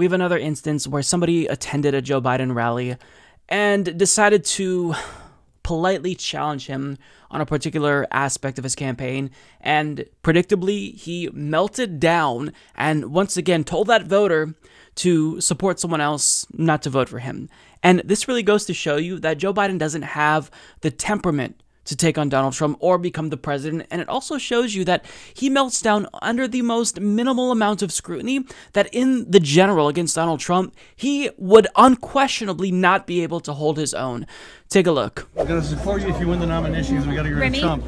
we have another instance where somebody attended a Joe Biden rally and decided to politely challenge him on a particular aspect of his campaign. And predictably, he melted down and once again told that voter to support someone else, not to vote for him. And this really goes to show you that Joe Biden doesn't have the temperament to take on Donald Trump or become the president. And it also shows you that he melts down under the most minimal amount of scrutiny, that in the general against Donald Trump, he would unquestionably not be able to hold his own. Take a look. We're going to support you if you win the nomination because we got to get rid of Trump.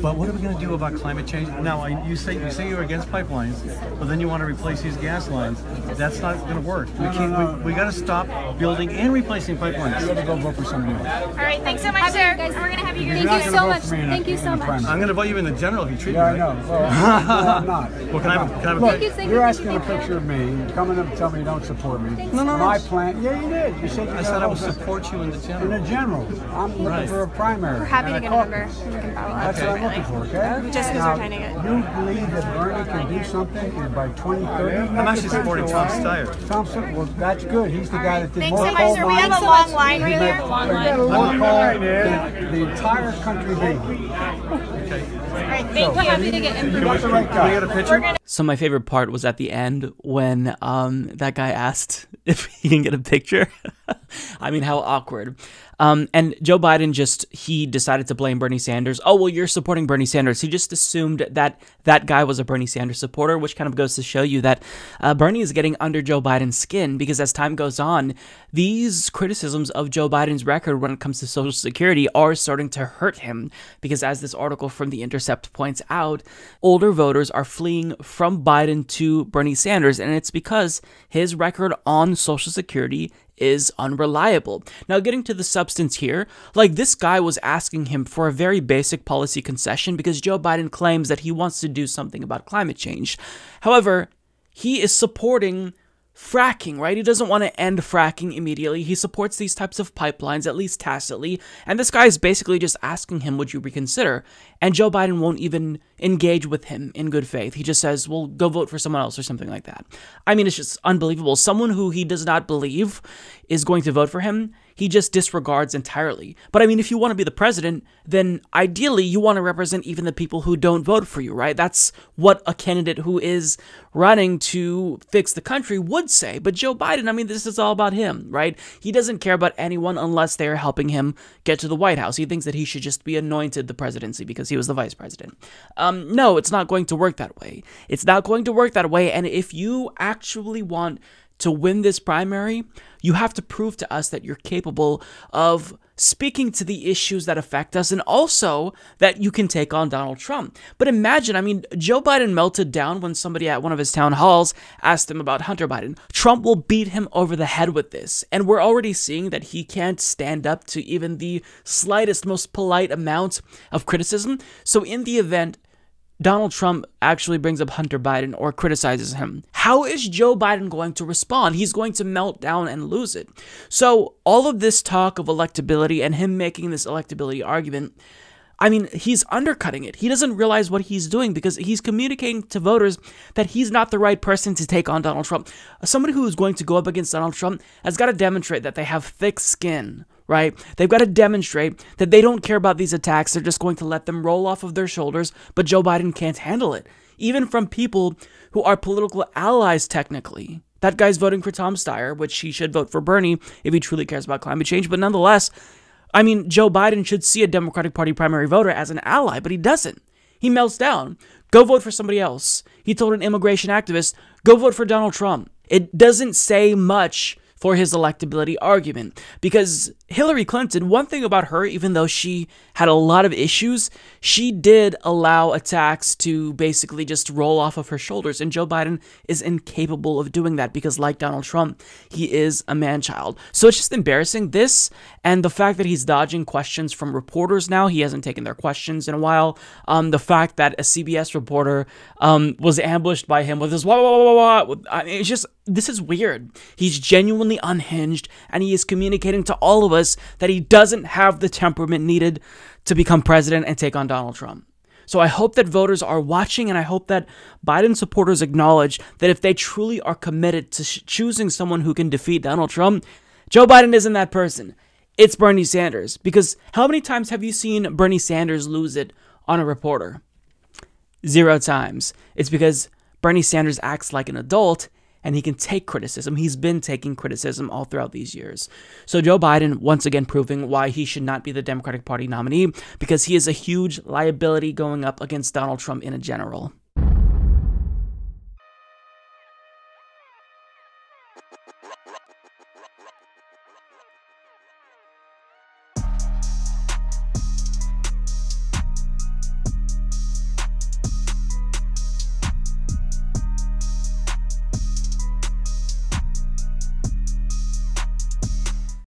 But what are we going to do about climate change? Now, you say you say you're against pipelines, but then you want to replace these gas lines. That's not going to work. We can't. No, no. We, we got to stop building and replacing pipelines. You got to go vote for somebody else. All right. Thanks so much, sir. Guys, we're going to have you. Thank you so much. Thank you so much. I'm going to vote you in the general if you treat yeah, me right. I know. Well, no, I'm not. Well, can I have, can I have Look, a picture? You're asking a picture of me. You're coming up and telling me you don't support me. No, no, My no. plan. Yeah, you did. You said you I said I will support you in the general. In the general. I'm looking Right. for a primary. We're happy to get a number. We can follow up. That's what I'm looking for, okay? Just because Now, we're trying to get. You believe that Bernie can do something and by 2030? I'm actually supporting Tom Steyer. Thompson, well, that's good. He's the guy that did Thanks so much, sir. We have a long line right He here. made- he got a long coal than the entire country did. All right. Thank So, you. you got the right Can we get a guy. picture? So my favorite part was at the end when um, that guy asked if he can get a picture. I mean, how awkward. Um, and Joe Biden just he decided to blame Bernie Sanders. Oh well, you're supporting Bernie Sanders. He just assumed that that guy was a Bernie Sanders supporter, which kind of goes to show you that uh, Bernie is getting under Joe Biden's skin because as time goes on, these criticisms of Joe Biden's record when it comes to Social Security are starting to hurt him because as this article from The Intercept points out, older voters are fleeing from Biden to Bernie Sanders, and it's because his record on Social Security is unreliable. Now, getting to the substance here, like this guy was asking him for a very basic policy concession because Joe Biden claims that he wants to do something about climate change. However, he is supporting fracking, right? He doesn't want to end fracking immediately. He supports these types of pipelines, at least tacitly. And this guy is basically just asking him, would you reconsider? And Joe Biden won't even engage with him in good faith. He just says, well, go vote for someone else or something like that. I mean, it's just unbelievable. Someone who he does not believe is going to vote for him, he just disregards entirely. But I mean, if you want to be the president, then ideally you want to represent even the people who don't vote for you, right? That's what a candidate who is running to fix the country would say. But Joe Biden, I mean, this is all about him, right? He doesn't care about anyone unless they're helping him get to the White House. He thinks that he should just be anointed the presidency because he was the vice president. Um, Um, no, it's not going to work that way. It's not going to work that way. And if you actually want to win this primary, you have to prove to us that you're capable of speaking to the issues that affect us and also that you can take on Donald Trump. But imagine, I mean, Joe Biden melted down when somebody at one of his town halls asked him about Hunter Biden. Trump will beat him over the head with this. And we're already seeing that he can't stand up to even the slightest, most polite amount of criticism. So, in the event Donald Trump actually brings up Hunter Biden or criticizes him. How is Joe Biden going to respond? He's going to melt down and lose it. So, all of this talk of electability and him making this electability argument, I mean, he's undercutting it. He doesn't realize what he's doing because he's communicating to voters that he's not the right person to take on Donald Trump. Somebody who is going to go up against Donald Trump has got to demonstrate that they have thick skin right? They've got to demonstrate that they don't care about these attacks. They're just going to let them roll off of their shoulders, but Joe Biden can't handle it. Even from people who are political allies, technically. That guy's voting for Tom Steyer, which he should vote for Bernie if he truly cares about climate change. But nonetheless, I mean, Joe Biden should see a Democratic Party primary voter as an ally, but he doesn't. He melts down. Go vote for somebody else. He told an immigration activist, go vote for Donald Trump. It doesn't say much for his electability argument. Because Hillary Clinton, one thing about her, even though she had a lot of issues, she did allow attacks to basically just roll off of her shoulders. And Joe Biden is incapable of doing that because, like Donald Trump, he is a man child. So it's just embarrassing. This and the fact that he's dodging questions from reporters now, he hasn't taken their questions in a while. Um, the fact that a CBS reporter um, was ambushed by him with his wah wah wah wah. wah. I mean, it's just this is weird. He's genuinely unhinged, and he is communicating to all of us that he doesn't have the temperament needed to become president and take on Donald Trump. So I hope that voters are watching and I hope that Biden supporters acknowledge that if they truly are committed to choosing someone who can defeat Donald Trump, Joe Biden isn't that person. It's Bernie Sanders. Because how many times have you seen Bernie Sanders lose it on a reporter? Zero times. It's because Bernie Sanders acts like an adult and he can take criticism. He's been taking criticism all throughout these years. So Joe Biden, once again, proving why he should not be the Democratic Party nominee because he is a huge liability going up against Donald Trump in a general.